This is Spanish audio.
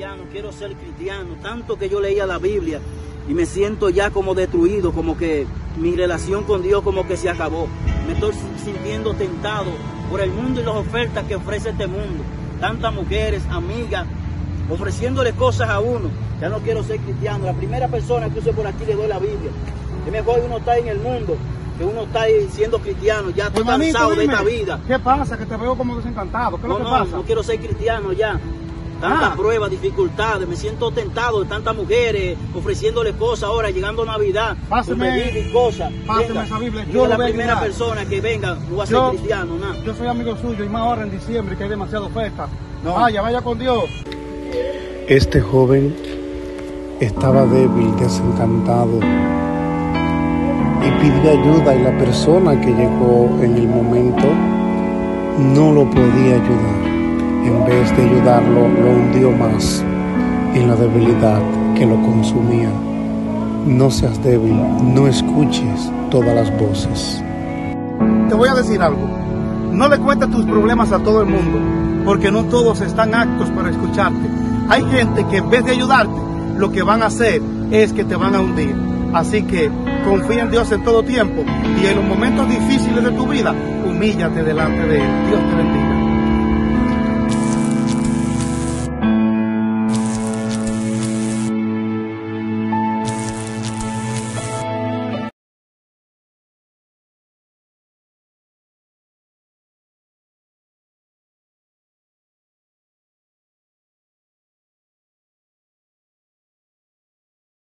ya no quiero ser cristiano, tanto que yo leía la Biblia y me siento ya como destruido, como que mi relación con Dios como que se acabó. Me estoy sintiendo tentado por el mundo y las ofertas que ofrece este mundo. Tantas mujeres, amigas, ofreciéndole cosas a uno. Ya no quiero ser cristiano. La primera persona que use por aquí le doy la Biblia. Es mejor uno está en el mundo que uno está ahí siendo cristiano. Ya estoy Hermanito, cansado de esta vida. ¿Qué pasa? Que te veo como desencantado. ¿Qué es No, lo que no, pasa? no quiero ser cristiano ya. Tantas Ah. pruebas, dificultades, me siento tentado de tantas mujeres ofreciéndole cosas ahora, llegando Navidad, Páseme- cosas. páseme esa Biblia, yo yo la a primera ayudar. persona que venga, no va a ser Yo- cristiano, nada. Yo soy amigo suyo y más ahora en diciembre que hay demasiado festa. No. Vaya, vaya con Dios. Este joven estaba débil, desencantado y pidió ayuda y la persona que llegó en el momento no lo podía ayudar. En vez de ayudarlo, lo hundió más en la debilidad que lo consumía. No seas débil, no escuches todas las voces. Te voy a decir algo. No le cuentes tus problemas a todo el mundo, porque no todos están aptos para escucharte. Hay gente que en vez de ayudarte, lo que van a hacer es que te van a hundir. Así que confía en Dios en todo tiempo y en los momentos difíciles de tu vida, humíllate delante de Él. Dios te bendiga.